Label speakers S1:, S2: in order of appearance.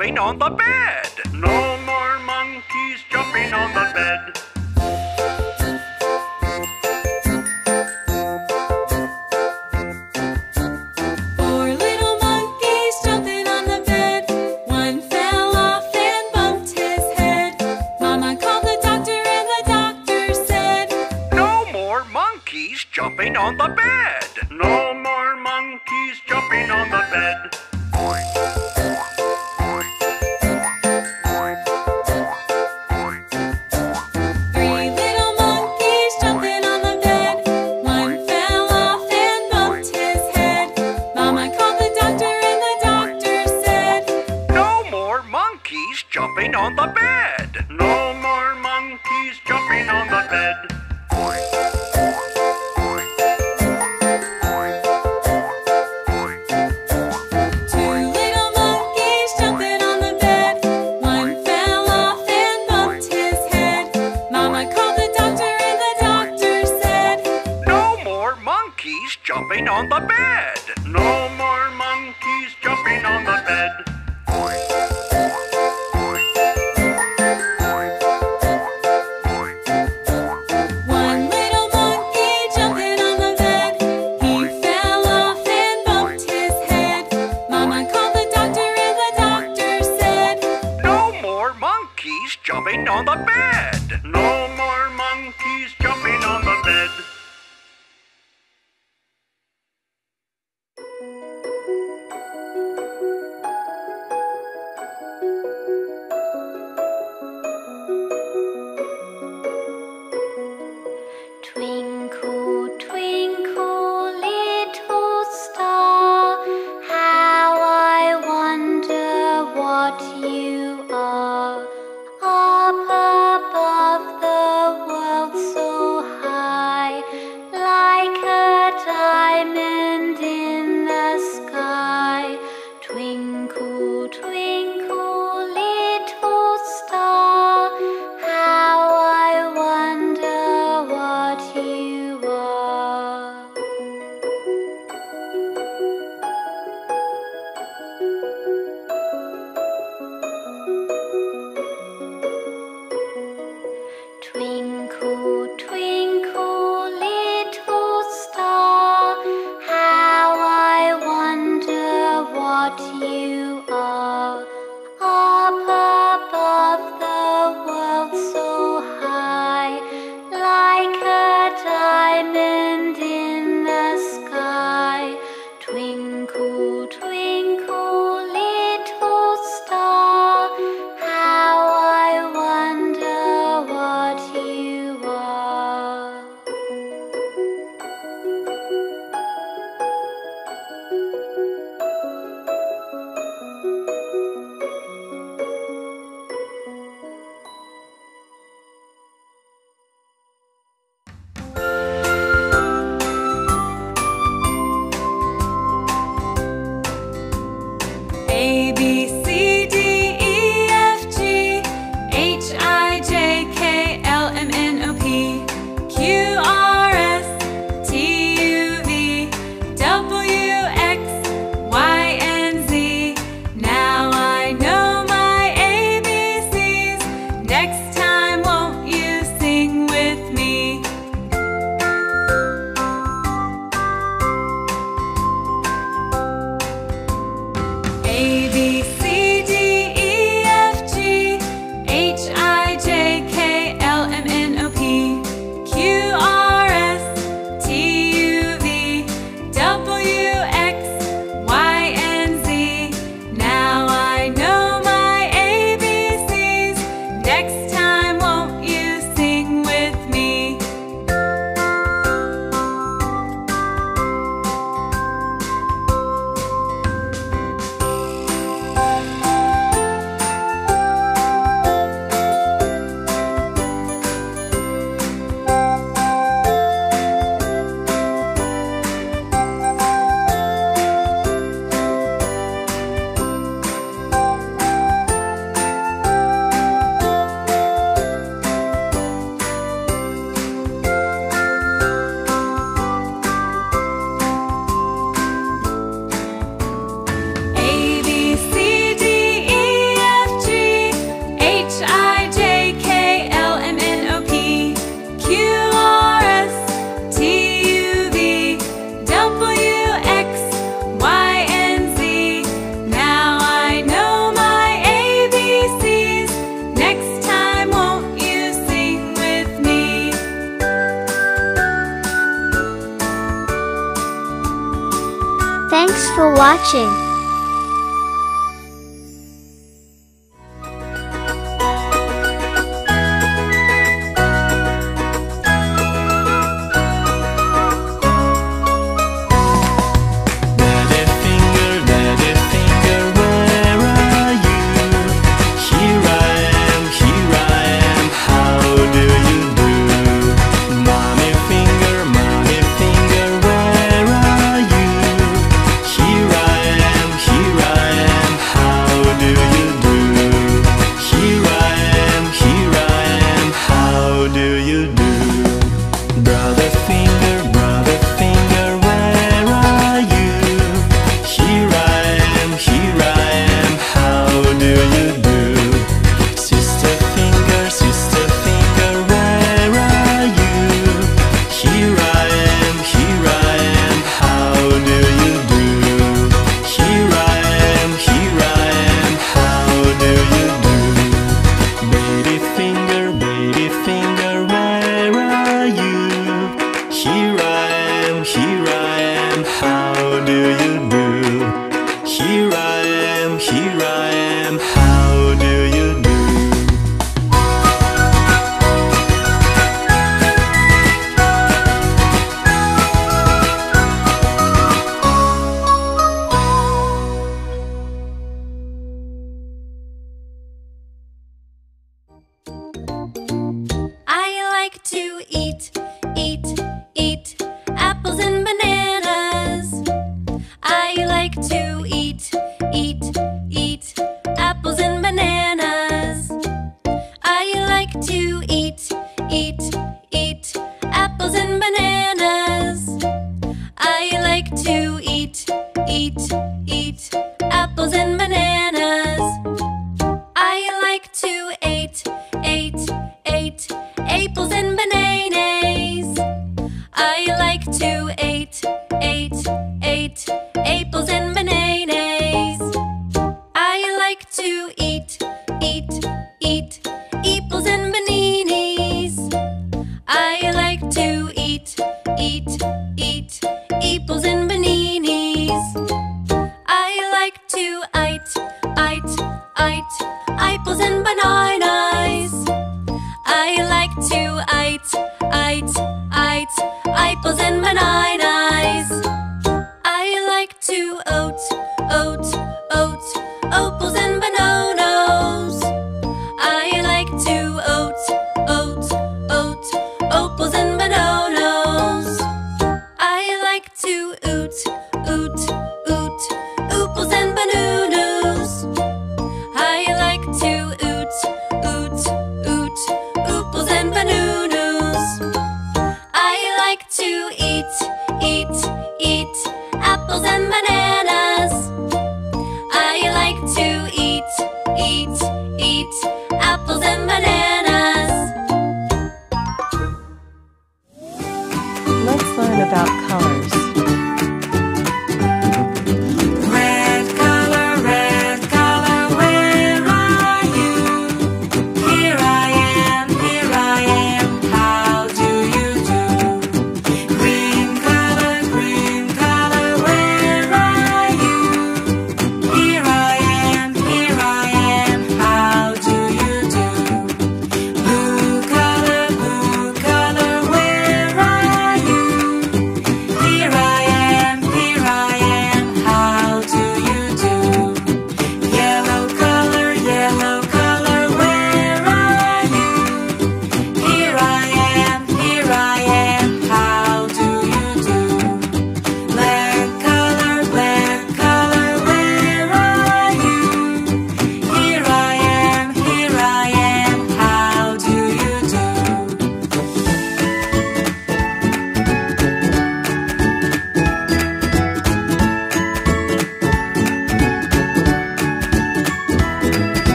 S1: jumping on the bed.
S2: No more monkeys jumping on the bed. on the bed. No more monkeys jumping on the bed.
S3: Like
S1: apples and fun
S3: about colors.